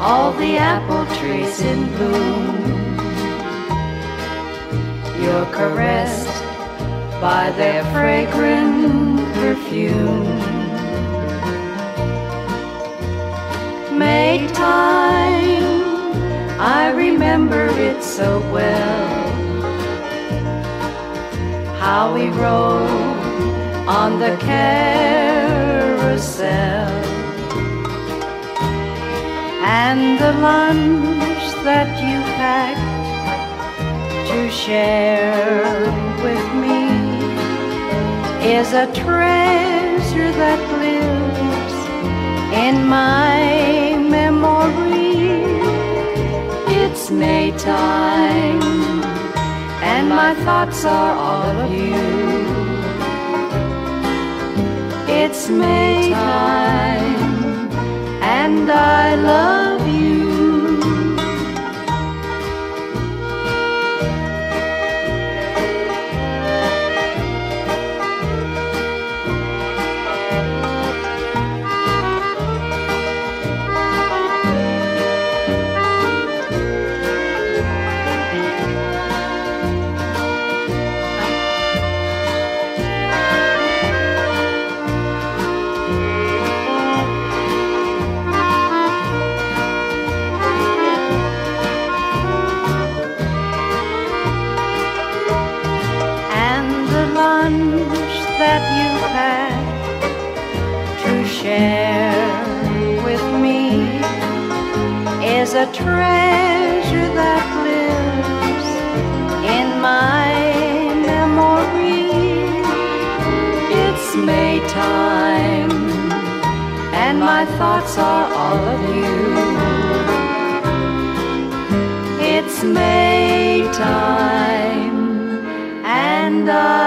all the apple trees in bloom. You're caressed by their fragrant perfume. May time, I remember it so well. How we rode on the carousel and the lunch that you packed to share with me is a treasure that lives in my memory. It's Maytime, and my thoughts are all of you. It's Maytime, that you had to share with me is a treasure that lives in my memory. It's Maytime, and my thoughts are all of you. It's Maytime, and I